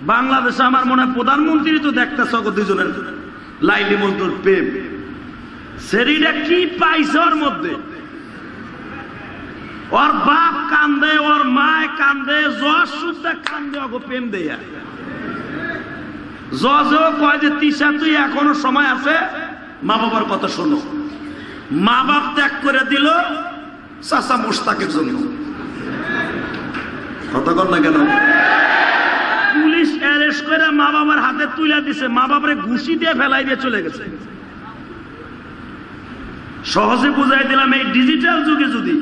বাংলাদেশে আমার মনে হয় প্রধানমন্ত্রী তো দেখতেছ দুজনের লাইলি মজদুর প্রেম। সেরিটা কি পাইছে ওর মধ্যে? ওর বাপ কান্দে, ওর মায় কান্দে জজ সুদ্ধা কান্দে ওকে প্রেম দেয়া। জজও কয় যে তিসা তুই এখনও সময় আছে? মা বাবার কথা শোনো। মা বাপ ত্যাগ করে দিল চাষা মোস্তাকের জন্য। কথা কর না কেন? পুলিশ অ্যারেস্ট করে মা বাবার হাতে তুলে দিছে মা বাবারে ঘুষি দিয়ে ফেলাই দিয়ে চলে গেছে সহজে বুঝাই দিলাম এই ডিজিটাল যুগে যদি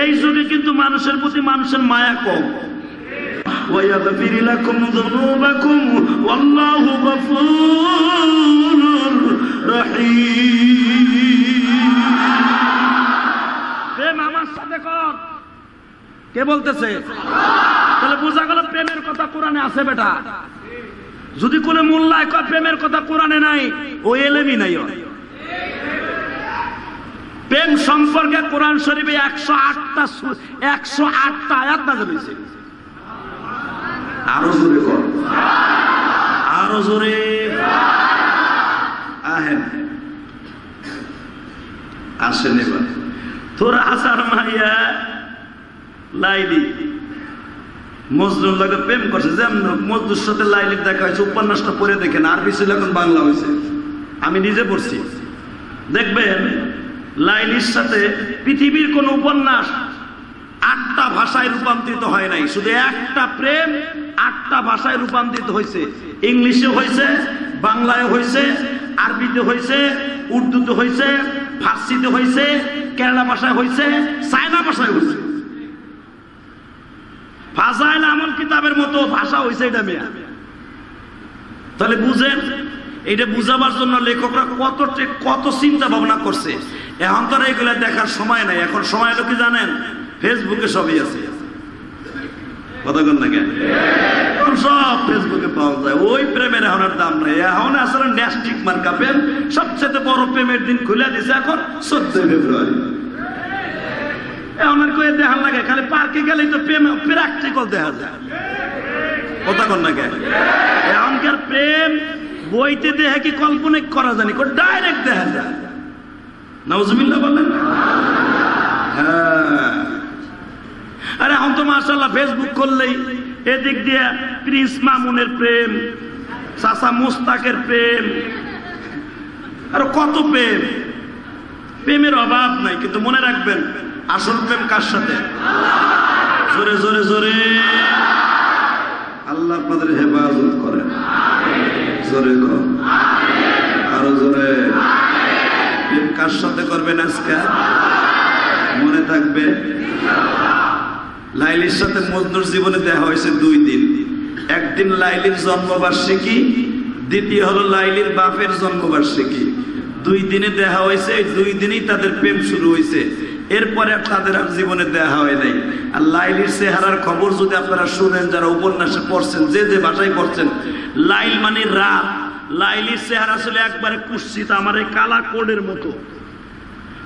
এই যুগে কিন্তু মানুষের প্রতি মানুষের মায়া কম ويغفر لكم ذنوبكم والله غفور رحيم প্রেম আমার সাথে কর কে বলতেছে তাহলে বোঝা গেল প্রেমের কথা কোরআনে আছে বেটা। যদি কোনো মোল্লায় কয় প্রেমের কথা কোরআনে নাই ও এলেমি নাই প্রেম সম্পর্কে কোরআন শরীফে একশো আটটা একশো আটটা আয়াত নাজল হয়েছে আরও জোরে কর। আরও জোরে। আহেন আসেন এবার। তোর আসার মাইয়া লাইলি। মজনুর লাগে প্রেম করছে। যেমন মজদুর সাথে লাইলির দেখা হয়েছে, উপন্যাসটা পড়ে দেখেন আরবি ছিল এখন বাংলা হয়েছে। আমি নিজে পড়ছি। দেখবেন, লাইলির সাথে পৃথিবীর কোন উপন্যাস আটটা ভাষায় রূপান্তরিত হয় নাই। শুধু একটা প্রেম আটটা ভাষায় রূপান্তরিত হয়েছে। ইংলিশে হয়েছে বাংলায় হয়েছে, আরবিতে হয়েছে, উর্দুতে হয়েছে, ফার্সিতে হয়েছে, কেরালা ভাষায় হয়েছে, চায়না ভাষায় হয়েছে। ফাজাইল আমল কিতাবের মতো ভাষা হয়েছে এটা মেয়া। তাহলে বুঝেন, এটা বুঝাবার জন্য লেখকরা কত কত চিন্তা ভাবনা করছে। এখন তো এগুলা দেখার সময় নাই, এখন সময় কি জানেন? ফেসবুকে সবই আছে। কন না এখন সব ফেসবুকে পাওয়া যায়। ওই প্রেমের এখন আর দাম নাই। এখন আসলে ন্যাস্টিক মার্কা প্রেম সবচেয়ে বড় প্রেমের দিন খুলে দিছে এখন চোদ্দই ফেব্রুয়ারি। আর কয়ে দেখার লাগে খালি পার্কে গেলেই তো প্রেম প্র্যাকটিক্যাল দেখা যায়। কথা কন না কেন এখনকার প্রেম, বইতে দেখে কি কল্পনা করা জানি ডাইরেক্ট দেখা যায়। নাউজুবিল্লাহ বলেন হ্যাঁ। আরে এখন তো মার্শাল্লাহ ফেসবুক করলেই এদিক দিয়ে প্রিন্স মামুনের প্রেম, চাচা মুস্তাকের প্রেম, আর কত প্রেম। প্রেমের অভাব নাই, কিন্তু মনে রাখবেন আসল প্রেম কার সাথে? জোরে জোরে জোরে। আল্লাহ আপনাদের হেফাজত করেন। জোরে কর। আরও জোরে। প্রেম কার সাথে করবেন আজকে? মনে থাকবে? লাইলির সাথে মজনুর জীবনে দেখা হয়েছে দুই দিন। একদিন লাইলির জন্মবার্ষিকী, দ্বিতীয় হলো লাইলির বাপের জন্মবার্ষিকী। দুই দিনে দেখা হয়েছে দুই দিনেই তাদের প্রেম শুরু হয়েছে। এরপরে তাদের আর জীবনে দেখা হয় নাই। আর লাইলির চেহারার খবর যদি আপনারা শুনেন, যারা উপন্যাসে পড়ছেন, যে যে ভাষায় পড়ছেন, লাইল মানে রাত। লাইলির চেহারা ছিল একবারে কুৎসিত আমার এই কালা কোডের মতো।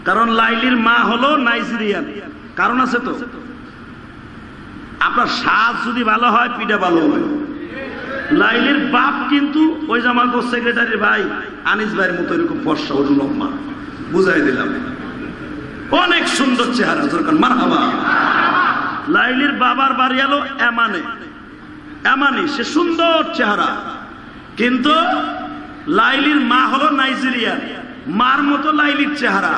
কারণ লাইলির মা হলো নাইজেরিয়ান। কারণ আছে তো? আপনার স্বাদ যদি ভালো হয়, পিঠা ভালো হয় লাইলির বাপ কিন্তু ওই যে আমার সেক্রেটারি ভাই, আনিস ভাইয়ের মতো এরকম ফর্সা ওর লম্বা। বুঝাই দিলাম। অনেক সুন্দর চেহারা, দরকার, মারহাবা। লাইলির বাবার বাড়ি এলো এমানে। এমানি, সে সুন্দর চেহারা। কিন্তু লাইলির মা হলো নাইজেরিয়ান। মার মতো লাইলির চেহারা।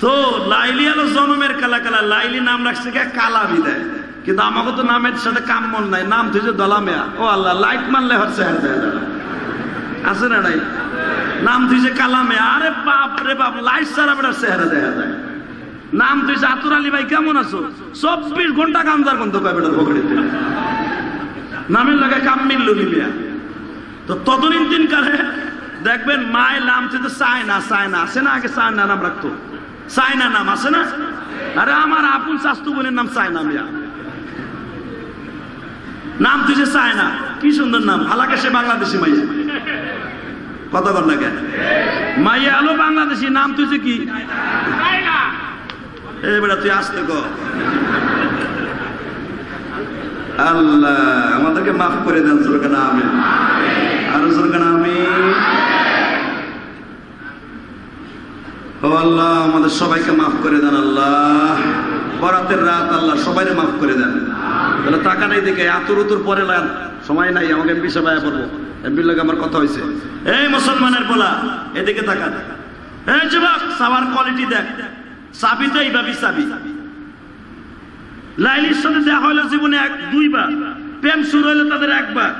তো লাইলি হলো জনমের কালা কালা লাইলি নাম রাখছে কালা বিদায় কিন্তু আমাকে তো নামের সাথে কাম মন নাই। নাম তুই দলামেয়া। ও আল্লাহ, লাইট মারলে হচ্ছে আছে না নাই? নাম যে কালামে, আরে বাপ রে বাপ লাইট ছাড়া বেটার চেহারা দেখা যায়। নাম যে আতুর আলী ভাই, কেমন আছো? চব্বিশ ঘণ্টা কামদার গন্ধ পায় বেটার নামের লাগে কাম মিলল নিবিয়া তো ততদিন দিন কালে দেখবেন মায়ের নাম থেকে চায় না চায় না আছে না আগে চায় না নাম রাখতো? চায়না নাম আছে না? আরে আমার আপন শাস্তু বোনের নাম চায়না মিয়া। নাম তুই যে চায়না কি সুন্দর নাম। হালাকে সে বাংলাদেশি মাইয়া। কথা বল না কেন? মাইয়া, আলো বাংলাদেশি, নাম তুই কি? এ বেটা, তুই আসতে কর আল্লাহ, আমাদেরকে মাফ করে দেন সুরকান আমি আরও সুরকান আমি ও আল্লাহ, আমাদের সবাইকে মাফ করে দেন, আল্লাহ। বরাতের রাত, আল্লাহ সবাইকে মাফ করে দেন। তাহলে টাকা নেই দেখে আতুর উতুর পরে লান সময় নাই, আমাকে সবাই পড়ব। এমপির আমার কথা হয়েছে এই মুসলমানের বলা এদিকে তাকা এই যুবক সাবার কোয়ালিটি দেখ। চাবি তো এইভাবেই চাবি লাইলির সাথে দেখা হলো জীবনে এক, দুইবার। প্রেম শুরু হলো তাদের একবার।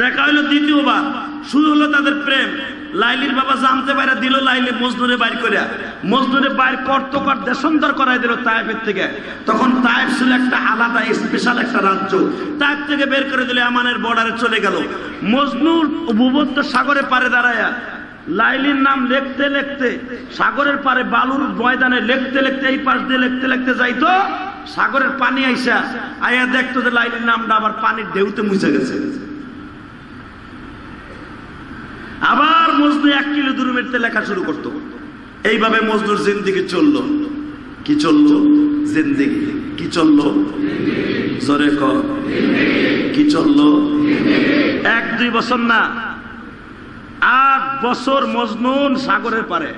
দেখা হলো দ্বিতীয়বার। শুরু হলো তাদের প্রেম। লাইলির বাবা জানতে পারে দিল লাইলি মজনুরে বাইর করিয়া। মজনুরে বাইর করতে কর দেশান্তর করাই দিল তাইফের থেকে। তখন তাইফ ছিল একটা আলাদা স্পেশাল একটা রাজ্য। তাইফ থেকে বের করে দিলে আমানের বর্ডারে চলে গেল। মজনুর ভূমধ্য সাগরে পারে দাঁড়ায়া লাইলির নাম লিখতে লিখতে, সাগরের পারে বালুর ময়দানে লিখতে লিখতে, এই পাশ দিয়ে লিখতে লিখতে যাইতো, সাগরের পানি আইসা আয়া দেখতো যে লাইলির নামটা আবার পানির ঢেউতে মুছে গেছে আবার মজনু এক কিলো দূরমেরতে লেখা শুরু করতো। এইভাবে মজনুর জিন্দিগি চলল। কি চলল? জিন্দিগি। কি চলল? জোরে ক। কি চলল? এক, দুই বছর না। আট বছর মজনুন সাগরের পারে।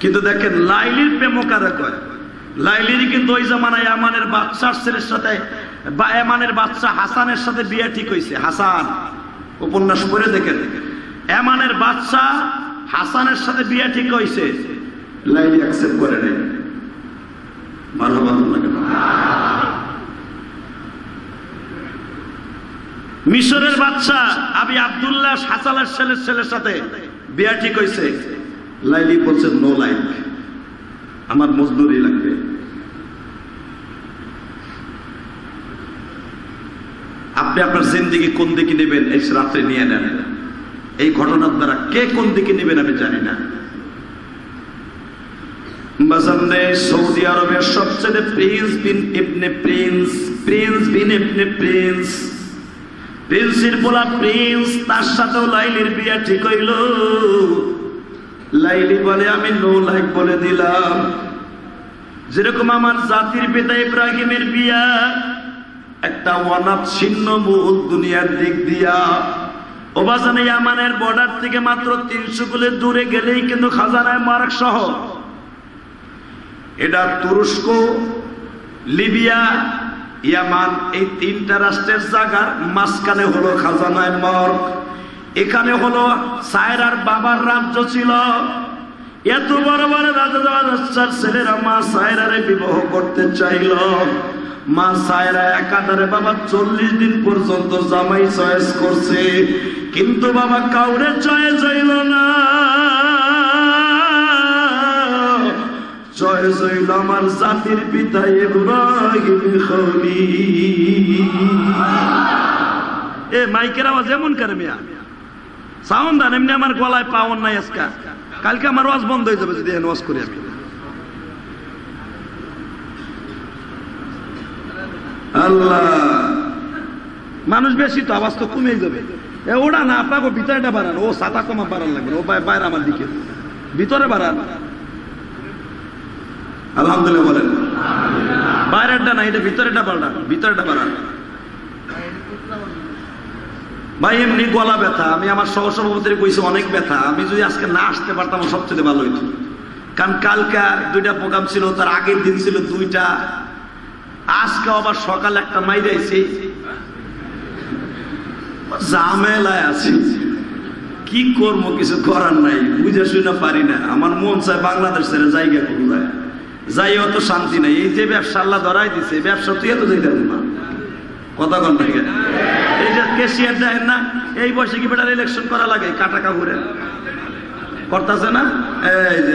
কিন্তু দেখেন, লাইলির প্রেমকারা কয়? লাইলিরই কিন্তু ওই জামানায় আমানের বাচ্চার ছেলের সাথে বা এমানের বাচ্চা হাসানের সাথে বিয়ে ঠিক হয়েছে হাসান। উপন্যাস পড়ে দেখেন। এমানের বাচ্চা হাসানের সাথে বিয়ে ঠিক হয়েছে। লাইলি অ্যাকসেপ্ট করে নেই। ভালো বান্ধব লাগে মিশরের বাচ্চা আবি আবদুল্লাহ হাসালের ছেলের ছেলের সাথে বিয়া ঠিক হয়েছে। লাইলি বলছে নো লাইক আমার মজদুরি লাগবে। আপনি আপনার জিন্দিগি কোন দিকে নেবেন, এই রাত্রে নিয়ে নেন। এই ঘটনার দ্বারা কে কোন দিকে নেবেন আমি জানি না। সৌদি আরবের সবচেয়ে প্রিন্স বিন ইবনে প্রিন্স প্রিন্স বিন ইবনে প্রিন্স। প্রিন্সির পোলা প্রিন্স, তার সাথেও লাইলির বিয়া ঠিক হইল। লাইলি বলে, আমি নো লাইক বলে দিলাম, যেরকম আমার জাতির পিতা ইব্রাহিমের বিয়া একটা অনাথ ছিন্ন মূল দুনিয়ার দিক দিয়া। ওবাজানে ইয়ামানের বর্ডার থেকে মাত্র তিনশো গুলে দূরে গেলেই কিন্তু খাজানায় মার্ক সহ এটা তুরস্ক, লিবিয়া, ইয়ামান, এই তিনটা রাষ্ট্রের জায়গার মাঝখানে হলো খাজানায় মর্গ। এখানে হলো সায়রার বাবার রাজ্য ছিল। এত বড় বড় রাজা ছেলেরা মা সায়রারে বিবাহ করতে চাইল। মা সায়রা একাধারে বাবা চল্লিশ দিন পর্যন্ত জামাই চয়েস করছে, কিন্তু বাবা কাউরে চয়েস হইল না। চয়েস হইল আমার জাতির পিতা ইব্রাহিম এ, মাইকের আওয়াজ এমন করে মিয়া। সাউন্ড এমনি আমার গলায় পাওয়ার নাই আজকা। কালকে আমার ওয়াজ বন্ধ হয়ে যাবে যদি ওয়াজ করি আমি। আল্লাহ। মানুষ বেশি তো, আওয়াজ তো কমে যাবে। ওটা না আপনাকে ভিতরেটা বাড়ান। ও সাতা কমা বাড়ান লাগবে, ও বাইরে আমার দিকে। ভিতরে বাড়ান। আলহামদুলিল্লাহ বলেন। বাইরেরটা না, এটা ভিতরেটা বাড়ান ভিতরেটা বাড়ান। ভাই, এমনি গলা ব্যথা। আমি আমার সহসভাপতির কইছি অনেক ব্যথা। আমি যদি আজকে না আসতে পারতাম সবচেয়ে ভালো হইতো। কারণ কালকে দুইটা প্রোগ্রাম ছিল, তার আগের দিন ছিল দুইটা। আজকে আবার সকাল একটা মাইরাইছি ঝামেলায় আছি। কি করব কিছু করার নাই, বুঝে শুনে পারি না। আমার মন চায় বাংলাদেশ ছেড়ে জায়গা যায় যাই অত শান্তি নাই। এই যে ব্যবসা আল্লাহ ধরাই দিছে, ব্যবসা তুই এত যাইতে না। কথা কন এই যে কেসিয়ার দেয় না, এই বয়সে কি বেটার ইলেকশন করা লাগে? কাটা কাপড়ে করতেছে না? এই যে।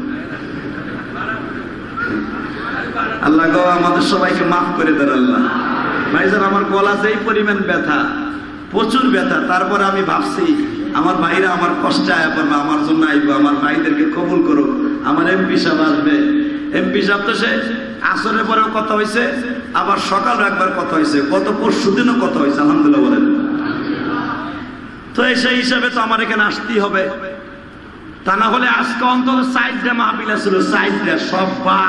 আল্লাহ গো, আমাদের সবাইকে মাফ করে দেন আল্লাহ। ভাইজান, আমার গলা যেই পরিমাণ ব্যথা, প্রচুর ব্যথা, তারপরে আমি ভাবছি, আমার ভাইরা আমার কষ্টে আয়া পড়বে, আমার জন্য আইবো, আমার ভাইদেরকে কবুল করো আমার এমপি সাহেব আসবে। এমপি সাহেব তো সে আসরের পরেও কথা হয়েছে আবার সকালে একবার কথা হয়েছে গত পরশু দিনও কথা হয়েছে আলহামদুলিল্লাহ বলেন। তো এই সেই হিসাবে তো আমার এখানে আসতেই হবে। তা না হলে আজকে অন্তত সাইডটা মাহবিলা ছিল সাইডটা সব বা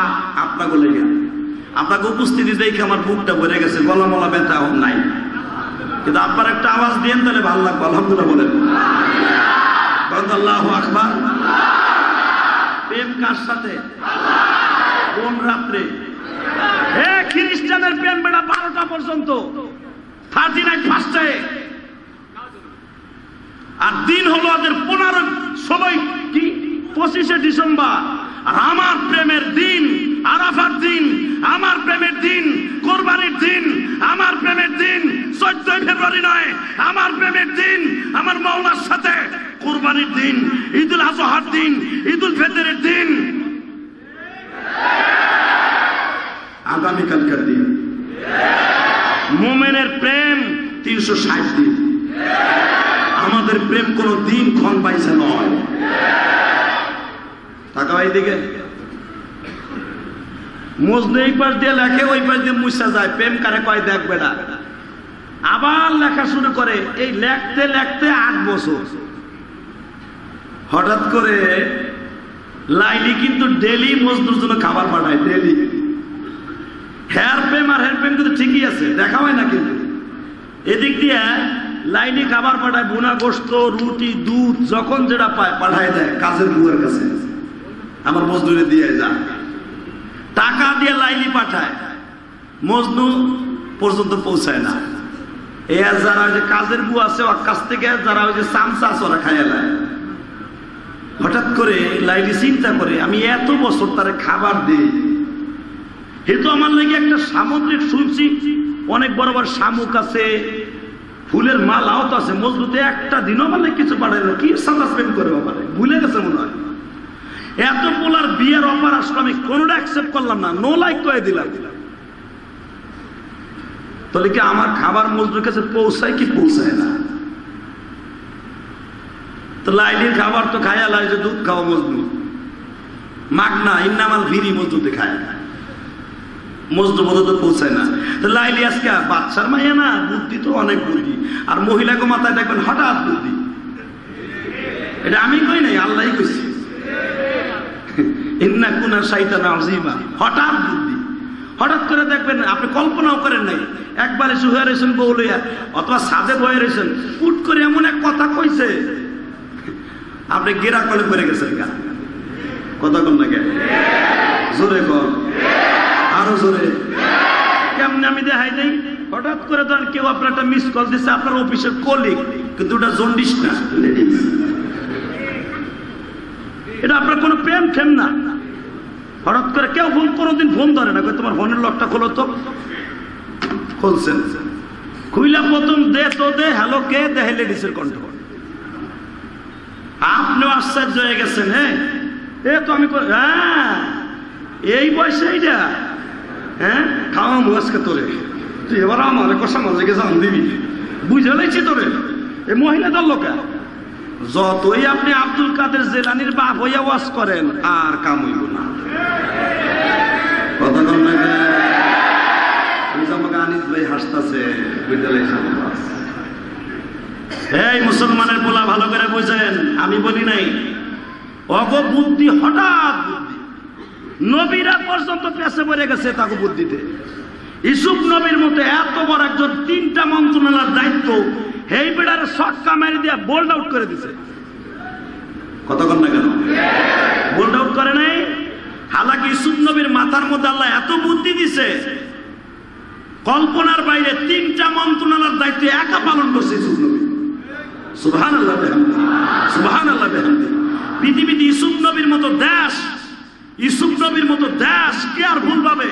আপনাকে লেগে। আপনাকে উপস্থিতি দেখে আমার বুকটা ভরে গেছে, গলা মলা ব্যথা নাই। কিন্তু আপনার একটা আওয়াজ দিন তাহলে ভালো লাগবে, আলহামদুলিল্লাহ বলেন। তো আকবার। প্রেম কার সাথে? কোন রাত্রে? হে খ্রিস্টানের প্রেম বেড়া বারোটা পর্যন্ত। থার্টি নাইট ফার্স্টে আর দিন হলো ওদের পনেরো, ষোলোই কি? পঁচিশে ডিসেম্বর। আর আমার প্রেমের দিন আরাফার দিন, আমার প্রেমের দিন, কোরবানির দিন, আমার প্রেমের দিন, চোদ্দই ফেব্রুয়ারি নয়, আমার প্রেমের দিন, আমার মৌলার সাথে কোরবানির দিন, ঈদুল আজহার দিন, ঈদুল ফেতরের দিন। আগামীকালকার দিন। মোমেনের প্রেম তিনশো ষাট দিন। আমাদের প্রেম কোনো দিন ক্ষণ পাইছে নয়। টাকা ভাই দিকে মজনু এই দিয়ে লেখে, ওই দিয়ে মুসা যায়। প্রেম কারে কয় দেখবে না আবার লেখা শুরু করে, এই লেখতে লেখতে আট বছর। হঠাৎ করে লাইলি কিন্তু ডেলি মজদুর জন্য খাবার পাঠায়, ডেলি। হেয়ার প্রেম আর হেয়ার প্রেম কিন্তু ঠিকই আছে দেখা হয় না কিন্তু। এদিক দিয়ে লাইনি খাবার পাঠায় বোনা গোস্ত রুটি, দুধ, যখন যেটা পায়, পাঠায় দেয় কাজের বুয়ের কাছে। আমার মজদুরে দিয়ে যা টাকা দিয়ে লাইনি পাঠায়, মজনু পর্যন্ত পৌঁছায় না। এ আর যারা ওই যে কাজের বু আছে, ওর কাছ থেকে যারা ওই যে আছে, ওরা খাইয়া লায় হঠাৎ করে লাইলি চিন্তা করে, আমি এত বছর তারে খাবার দিই। এ তো আমার লাগে একটা সামুদ্রিক শুনছি, অনেক বড় বড় শামুক আছে, ফুলের মালাও তো আছে। মজবুতে একটা দিনও মানে কিছু পাঠায় না, কি সাদা প্রেম করে বাবারে ভুলে গেছে মনে হয়। এত পোলার বিয়ের অফার আসলো, আমি কোনোটা অ্যাকসেপ্ট করলাম না। নো লাইক করে দিলাম। তাহলে কি আমার খাবার মজদুর কাছে পৌঁছায় কি পৌঁছায় না? তো লাইলির খাবার তো খায়া লাই যে দুধ খাওয়া মজদুর। মাগনা, ইন্নামাল ভিরি মজদুতে খায়। মজদুর মতো তো পৌঁছায় না। তো লাইলি আজকে বাচ্চার মাইয়া না, বুদ্ধি তো অনেক বুদ্ধি। আর মহিলাকে মাথায় দেখবেন হঠাৎ বুদ্ধি। এটা আমি কই নাই আল্লাহ কইছি। ইন্না কুনা শাইতান আজিমা হঠাৎ হঠাৎ করে দেখবেন আপনি কল্পনাও করেন নাই। একবার হয়ে রয়েছেন বউ লইয়া, অথবা সাজে বয়ে রয়েছেন পুট করে এমন এক কথা কইছে। আপনি গেরা কলে পড়ে গেছেন গা। কথা কম না জোরে কম আরও জোরে। কেমনে আমি দেখাই দেই? হঠাৎ করে ধরেন কেউ আপনার একটা মিস কল দিচ্ছে আপনার অফিসের কলিগ কিন্তু ওটা জন্ডিস না। এটা আপনার কোনো প্রেম ঠেম না। হঠাৎ করে কেউ ফোন কোনোদিন ফোন ধরে না তোমার ফোনের লকটা খোলো তো। খুলছেন। খুইলা প্রথম দে তো দে, হ্যালো কে দেহে লেডিসের কণ্ঠ। আপনিও আশ্চর্য হয়ে গেছেন হ্যাঁ এ তো আমি হ্যাঁ এই বয়সে এইটা হ্যাঁ খাওয়া মুসকে তোরে। তুই এবার আমার কষা মাঝে গেছে আন দিবি। বুঝে লাইছি তোরে। এ মহিলা দল লোকা। যতই আপনি আব্দুল কাদের জেলানির বাপ হইয়া ওয়াজ করেন, আর কাম না। কথা ভাই হাসতাছে বিদ্যালয় মুসলমানের বলা ভালো করে বুঝেন, আমি বলি নাই। অগ বুদ্ধি, হঠাৎ বুদ্ধি। নবীরা পর্যন্ত পেছে পড়ে গেছে তাকে বুদ্ধিতে। ইসুফ নবীর মতো এত বড় একজন তিনটা মন্ত্রণালয়ের দায়িত্ব এই বেড়ার শর্টকা মেরে দিয়ে বোল্ড আউট করে দিছে। কতক্ষণ না কেন? বোল্ড আউট করে নাই। হালাকি ইসুফ নবীর মাথার মধ্যে আল্লাহ এত বুদ্ধি দিছে। কল্পনার বাইরে তিনটা মন্ত্রণালয়ের দায়িত্ব একা পালন করছে ইসুফ নবী। সুবহান আল্লাহ সুবহান আল্লাহ পৃথিবীতে ইসুফ নবীর মতো দেশ ইসুফ নবীর মতো দেশ কে আর ভুল পাবে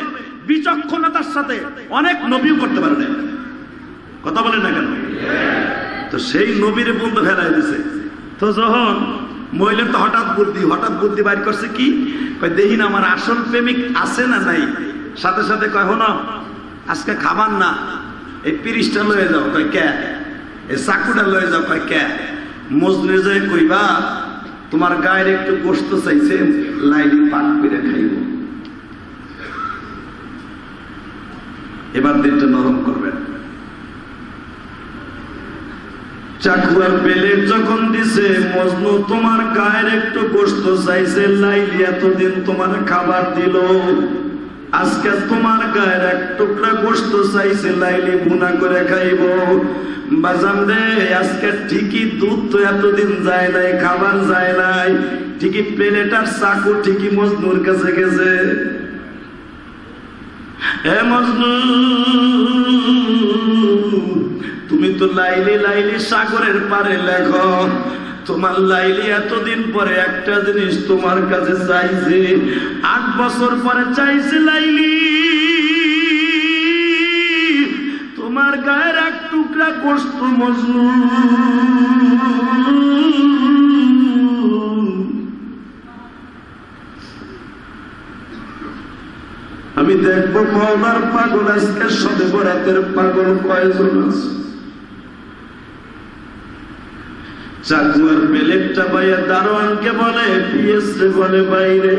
বিচক্ষণতার সাথে অনেক নবীও করতে পারে না কথা বলেন না কেন? তো সেই নবীর বন্ধু ফেলাই দিছে। তো যখন মহিলার তো হঠাৎ বুদ্ধি হঠাৎ বুদ্ধি বাইর করছে কি? কয়, দেখি না, আমার আসল প্রেমিক আছে না নাই? সাথে সাথে কয়, হন, আজকে খাবার না। এই পিরিশটা লয়ে যাও। কয়, কে? এই চাকুটা লয়ে যাও। কয়, কে? মজনে যে কইবা তোমার গায়ের একটু গোস্ত চাইছে, লাইলি পাক করে খাইব। এবার দিনটা নরম করবেন। চাকুয়ার বেলে যখন দিছে, মজনু তোমার গায়ের একটু গোস্ত চাইছে, লাইলি এতদিন তোমার খাবার দিল। আজকে তোমার গায়ের এক টুকরা গোস্ত চাইছে, লাইলি ভুনা করে খাইব। বাজান রে আজকে ঠিকই দুধ তো এতদিন যায় নাই, খাবার যায় নাই। ঠিকই প্লেটার চাকু ঠিকই মজনুর কাছে গেছে। এ মজনু তুমি তো লাইলি লাইলি সাগরের পারে লেখো। তোমার লাইলি এতদিন পরে একটা জিনিস তোমার কাছে চাইছে। আট বছর পরে চাইছে লাইলি। তোমার গায়ের এক টুকরা গোস্ত মজনু আমি দেখব মহলার পাগল, আজকে সবে বরাতের পাগল কয়জন আছে? চাকুয়ার বেলেটটা বাইয়া দারোয়ানকে বলে পিএস বলে বাইরে।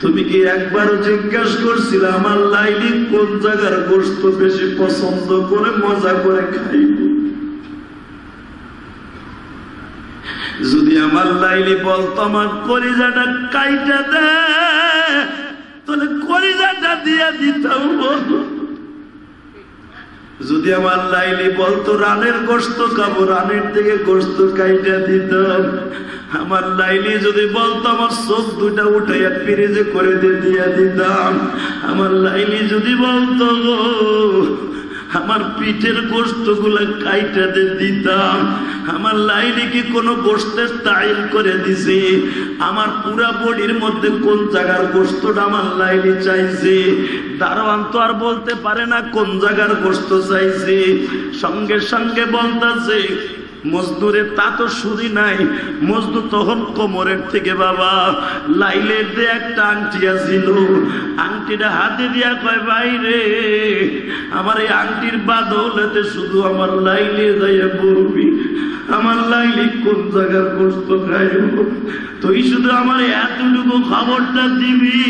তুমি কি একবারও জিজ্ঞাসা করছিলে, আমার লাইলি কোন জায়গার গোস্ত বেশি পছন্দ করে, মজা করে খাইব? যদি আমার লাইলি বলতো, আমার কলিজাটা কাইটা দে, তাহলে কলিজাটা দিয়ে দিতাম যদি আমার লাইলি বলতো, রানের গোস্ত খাব, রানের থেকে গোস্ত কাইটা দিতাম। আমার লাইলি যদি বলতো, আমার চোখ দুটা উঠাইয়া ফিরিজে করে দিয়ে দিয়া দিতাম। আমার লাইলি যদি বলতো, গো আমার পিঠের গোস্তগুলা কাইটাতে দিতাম। আমার লাইনে কি কোনো গোস্তের তাইল করে দিছে? আমার পুরা বডির মধ্যে কোন জায়গার গোস্তটা আমার লাইনে চাইছে? দারোয়ান তো আর বলতে পারে না কোন জায়গার গোস্ত চাইছে। সঙ্গে সঙ্গে বলতেছে মজদুরের তা তো শুধু নাই মজদুর তখন কোমরের থেকে বাবা লাইলের দিয়ে একটা আংটি আছিল আংটিটা হাতে দিয়া কয় বাইরে আমার এই আংটির বাদৌলেতে শুধু আমার লাইলে যাইয়া বলবি আমার লাইলি কোন জায়গার গোস্ত খাইব? তুই শুধু আমার এতটুকু খবরটা দিবি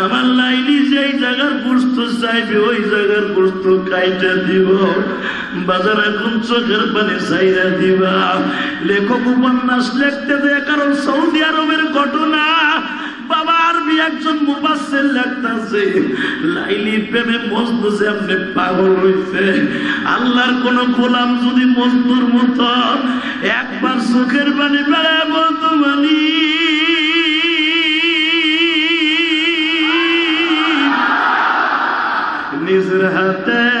আমার লাইলি যেই জায়গার গোস্ত চাইবে, ওই জায়গার গোস্ত খাইটা দিব। বাজার এখন চোখের পানি চাইরা দিবা। লেখক উপন্যাস লিখতে দেয় কারণ সৌদি আরবের ঘটনা। বাবা একজন লাইলি যদি একবার চোখের পানি বেড়ায় বলতো মানি নিজের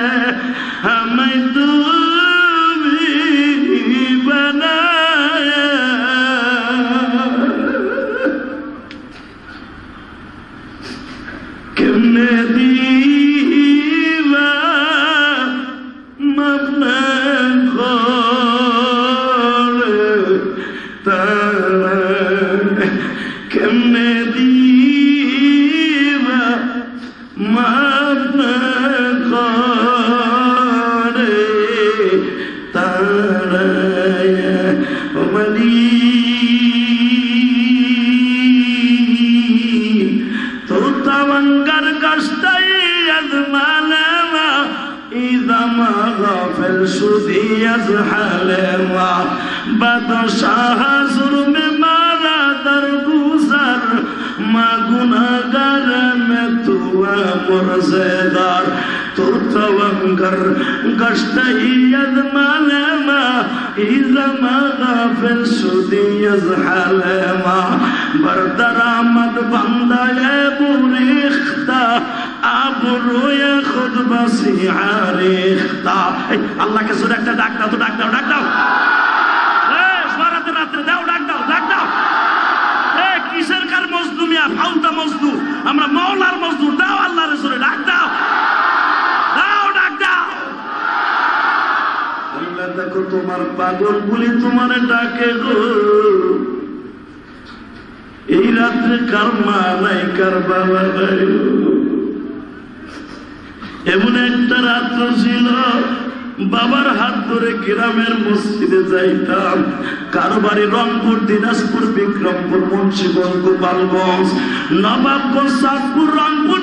دم غافل شدی از حال ما. بدشاہ ظلم مارا در گزر ما گناہ گر میں تو امر زیدار تو توانگر گشت اید مال ما. از ما غافل شدی از حال ما. بردر آمد بندہ بریختہ আবরুয়ে খুদ বাসিহারে আল্লাহকে সুরে একটা ডাক দাও তো, ডাক দাও ডাক দাও। রাতে রাত্রে দাও, ডাক দাও ডাক দাও। কিসের কার মজদুমিয়া ফাউতা মজদু আমরা মৌলার মজদুর দাও আল্লাহর সুরে ডাক দাও। দাও, ডাক দাও। আল্লাহ দেখো তোমার পাগল বলি তোমার ডাকে গো। এই রাত্রে কার মা নাই, কার বাবা নাই এমন একটা রাত্র ছিল, বাবার হাত ধরে গ্রামের মসজিদে যাইতাম। কারও বাড়ি রংপুর, দিনাজপুর, বিক্রমপুর, মুন্সিগঞ্জ, গোপালগঞ্জ, নবাবগঞ্জ সাতপুর রংপুর